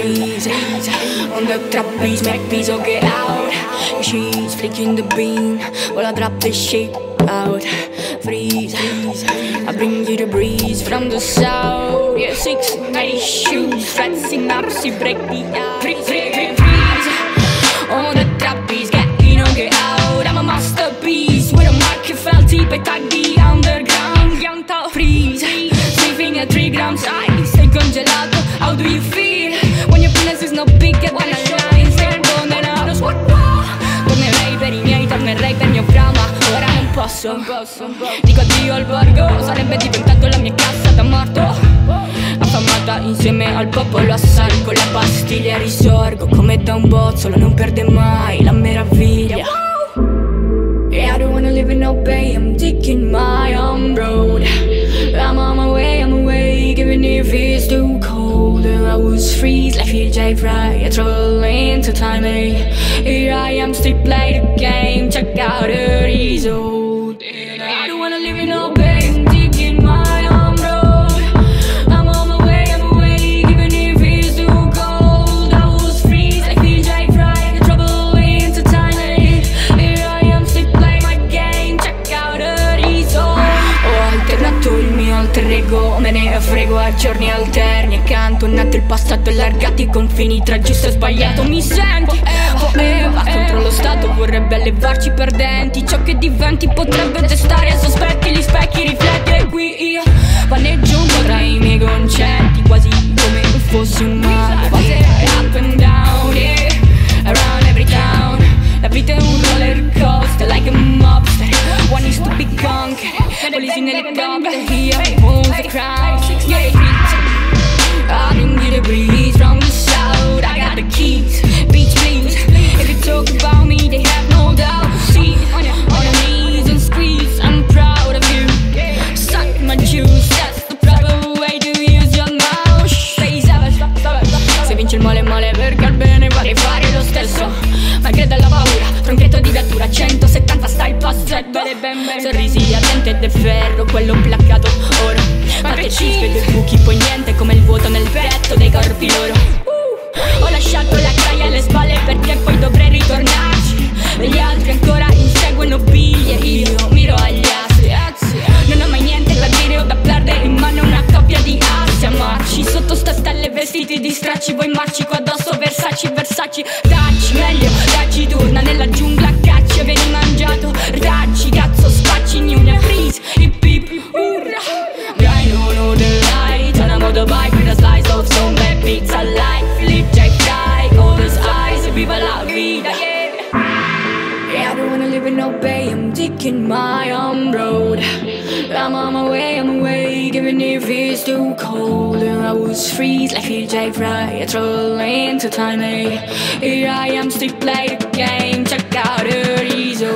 freeze On the trapeze, make peace or get out. She's flicking the beam while I drop the shit out. Freeze, I bring you the breeze from the south. Yeah, six, eight shoes, stressing up, she break the ice Freeze, freeze, freeze. On the trapeze, get in or get out. I'm a masterpiece with a Machiavelli type attack the underground. Young tall freeze, sleeping at 3 grams ice Sei congelato, how do you feel? No bigger than a line Stai condenato, swat Tornerei per i miei, tornerei per mio brama Ora non posso, dico addio al borgo Sarebbe diventato la mia cassa da morto. Affamata insieme al popolo assalgo la pastiglia risorgo. Come da un bozzolo, non perde mai. La meraviglia Was freeze PJ Fry, I troll into time eh? Here I am, still play the game, check out the result. I don't wanna live in no pain, I'm taking my own road. I'm on my way, I'm away, even if it's too cold. I was freeze PJ Fry, I trouble into time eh? Here I am, still play my game, check out the result. Ho alternato il mio alter ego, me ne frego a giorni alterni Accanto è nato il passato, allargati i confini tra giusto e sbagliato. Mi senti? Eva, contro lo Stato vorrebbe allevarci perdenti. Ciò che diventi potrebbe destare sospetti Gli specchi rifletti. E qui io Vaneggio un po' tra i miei concetti Quasi come fossi un Fase up and down, yeah Around every town. La vita è un roller coaster Like a mobster. One is to be conquered Police in helicopter Here owns the crown Yeah I corpi loro. Uh, Ho lasciato la graia alle spalle perché poi dovrei ritornarci. E gli altri ancora inseguono biglie. Io miro agli astri Non ho mai niente da dire o da perdere In mano una coppia di assi Amarci sotto sta stelle vestiti di stracci. Voi marci qua addosso Versaci, Versaci Dacci, meglio, dacci turna nella giungla caccia. Vieni mangiato, I'm on my way, I'm away, even if it's too cold. And I was freeze like PJ Fry, I troll into time. eh? Here I am, still play the game, check out result. Yeah.